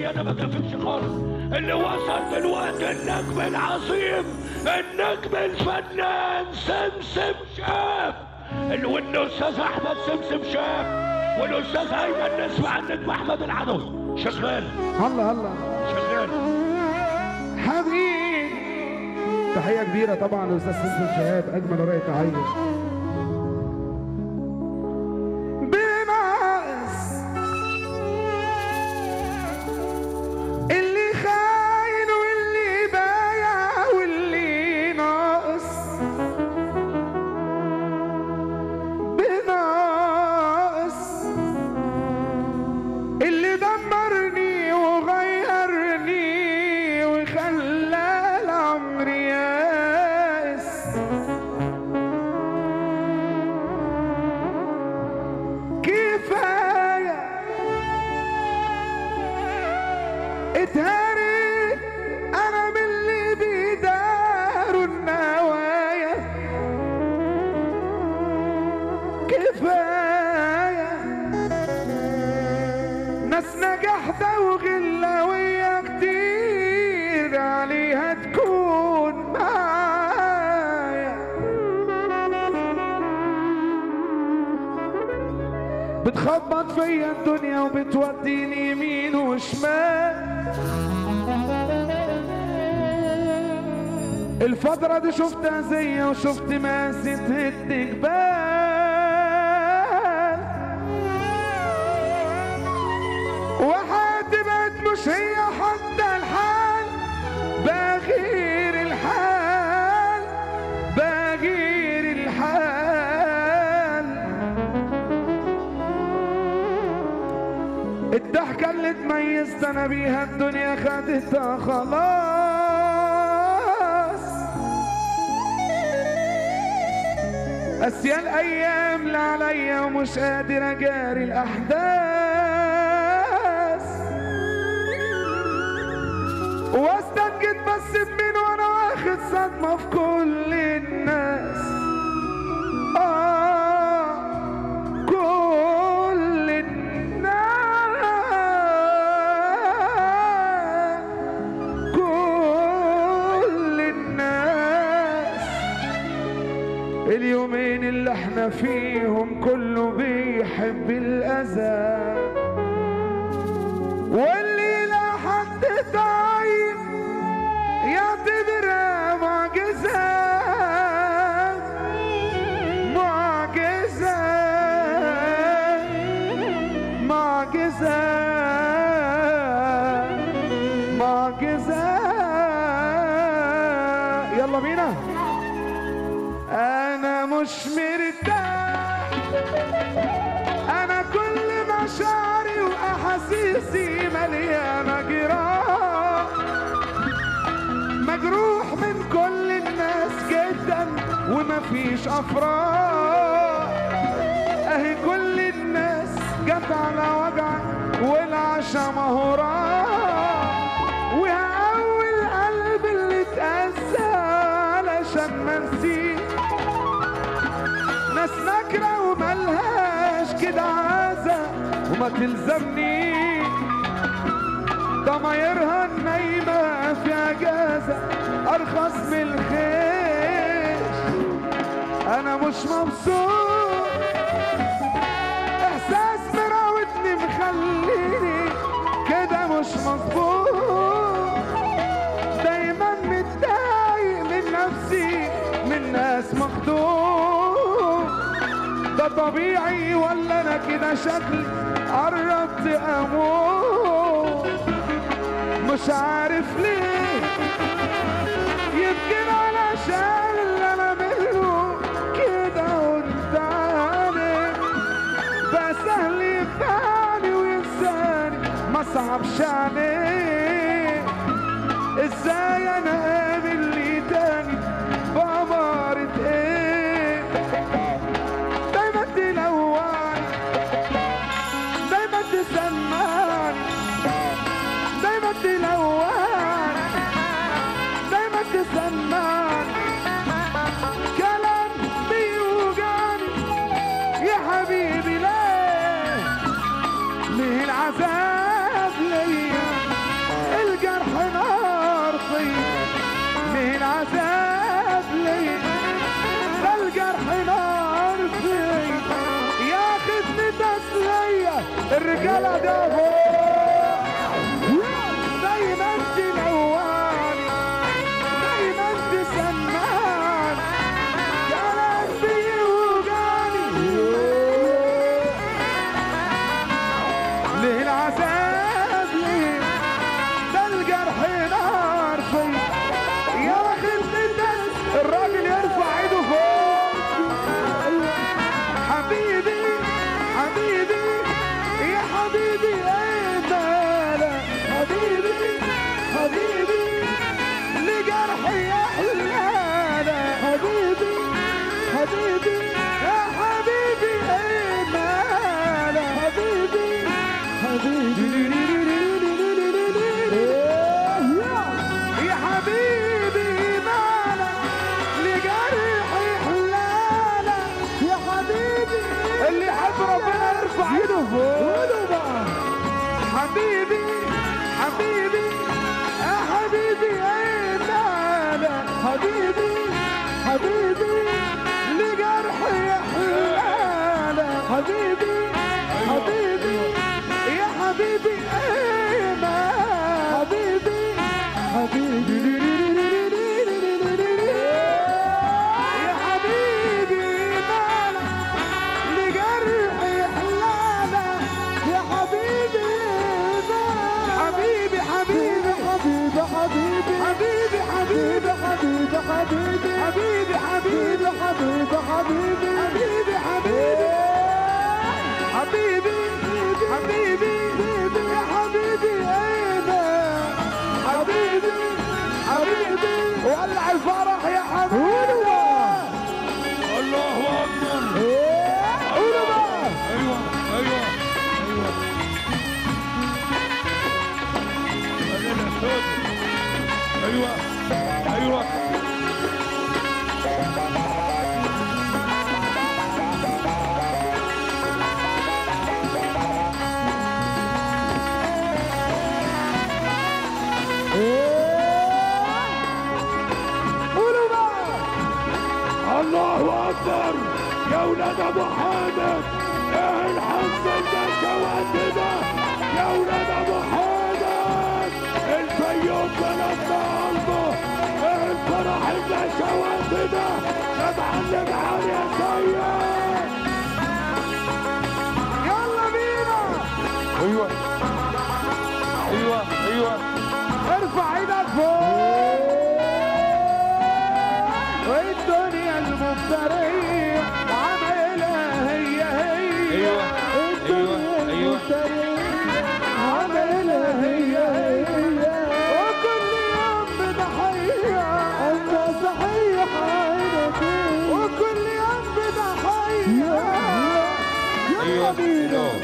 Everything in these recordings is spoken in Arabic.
شوية ده ما كفيش خالص اللي وصل دلوقتي النجم العظيم النجم الفنان سمسم شاب اللي والأستاذ أحمد سمسم شاب والأستاذ أيمن نسمع النجم أحمد العدوي. شغال. هلا هلا شغال. حبيبي تحية كبيرة طبعا لأستاذ سمسم شهاب أجمل رأي تحية نجحت وغلاوية كتير عليها تكون معايا. بتخبط فيا الدنيا وبتوديني يمين وشمال. الفترة دي شفت أذية وشفت ماسة هد الضحكة اللي تميزت أنا بيها الدنيا خدتها خلاص. اسيا الأيام اللي عليا ومش قادر أجاري الأحداث. واستنجد بس بمين وأنا واخد صدمة في اليومين اللي إحنا فيهم كله بيحب الأذى. واللي لا حد طايق مش مرتاح أنا كل مشاعري وأحاسيسي مليانه جراح مجروح من كل الناس جدا ومفيش افراح أهي كل الناس جت على وجعك والعشا ما هو وهقوي القلب اللي اتأذى علشان ما ناس نكرة وملهاش كده عازة وما تلزمني. ضمايرها النايمة في أجازة أرخص من الخيش. أنا مش مبسوط طبيعي ولا أنا كده شكلي؟ قربت أموت. مش عارف ليه. يمكن علشان اللي أنا منه كده قدامي بقى سهل يخدعني وينساني ما صعبش عليه. أيوه أيوه. يا أولاد أبو حامد أهل حمزة الدكة وقدنا يا أولاد أبو حامد الفيوم بلدنا قلبه إيه الفرح الدكة وقدنا ده معلم علي يا سيد يلا بينا. أيوه. أيوه. أيوه. ارفع إيدك فوق. camino.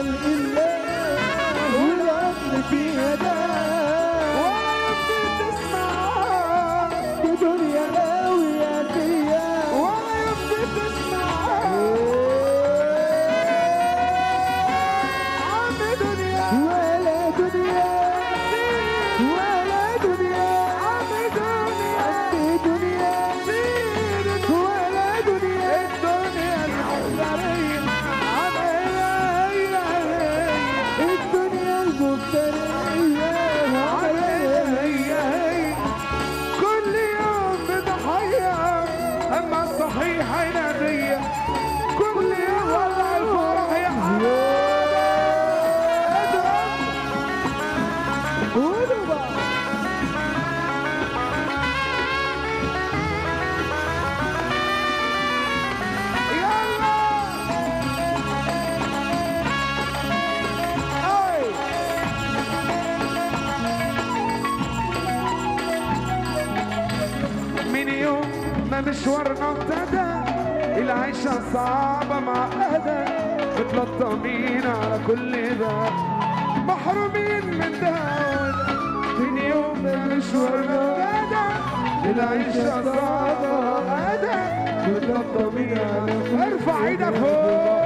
you. إحنا مشوارنا ابتدى العيشة صعبة مع معقدة متلطمين على كل ده محرومين من ده من يوم مشوارنا ابتدى العيشة صعبة مع معقدة متلطمين على كل ده ارفع إيدك فوق.